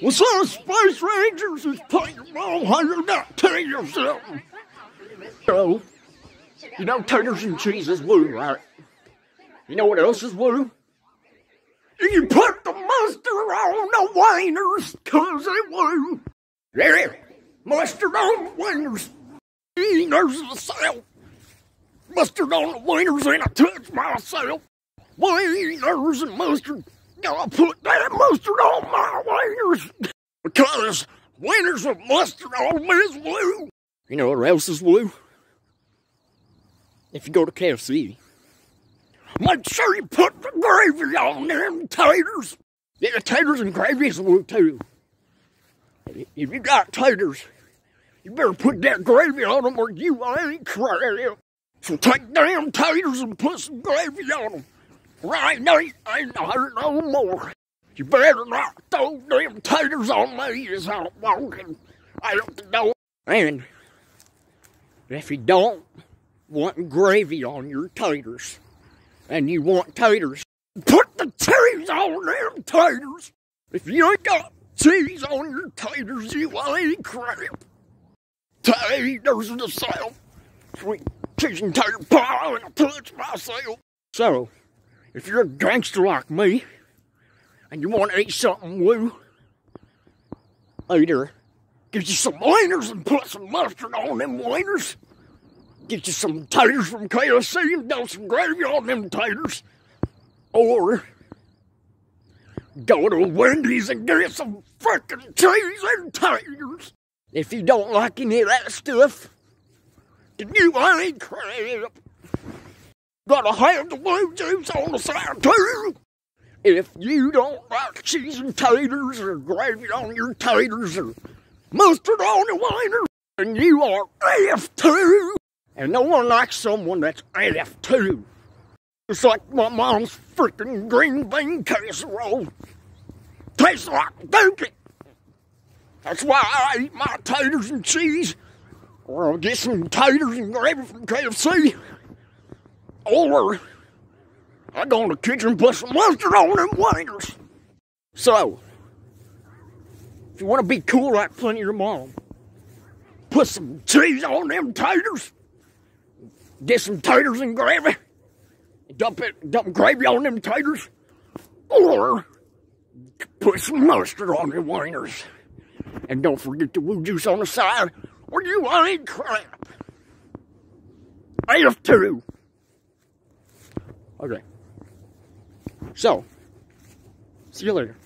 What's up, Space Rangers? It's Peter you not tell you something? So, you know taters and cheese is blue, right? You know what else is blue? You put the mustard on the wieners, cause they blue. Yeah, mustard on the wieners. Wieners south. Mustard on the wieners and I touch myself. Wieners and mustard. Gotta put that mustard on my wieners. Because wieners with mustard on them is blue. You know what else is blue? If you go to KFC, make sure you put the gravy on them taters. Yeah, taters and gravy is blue too. If you got taters, you better put that gravy on them or you ain't crap. So take damn taters and put some gravy on them. Right now, ain't hurt no more. You better not throw them taters on me as I'm walking out the door. And if you don't want gravy on your taters, and you want taters, put the cheese on them taters. If you ain't got cheese on your taters, you ain't crap. Taters in the south, sweet cheese and tater pie, and I touch myself. So, if you're a gangster like me, and you want to eat something woo, either get you some wieners and put some mustard on them wieners, get you some taters from KFC and dump some gravy on them taters, or go to Wendy's and get some frickin' cheese and taters. If you don't like any of that stuff, then you ain't crap. Gotta have the blue juice on the side too. If you don't like cheese and taters or gravy on your taters or mustard on your wiener, then you are AF2. And no one likes someone that's AF2. It's like my mom's freaking green bean casserole. Tastes like dookie. That's why I eat my taters and cheese. Or I'll get some taters and gravy from KFC. Or I go in the kitchen and put some mustard on them wieners. So, if you want to be cool like plenty of your mom, put some cheese on them taters. Get some taters and gravy. Dump it, dump gravy on them taters. Or put some mustard on them wieners. And don't forget the woo juice on the side, or you ain't crap. I AF2. Okay. So, see you later.